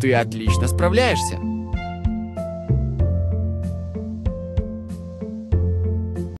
Ты отлично справляешься.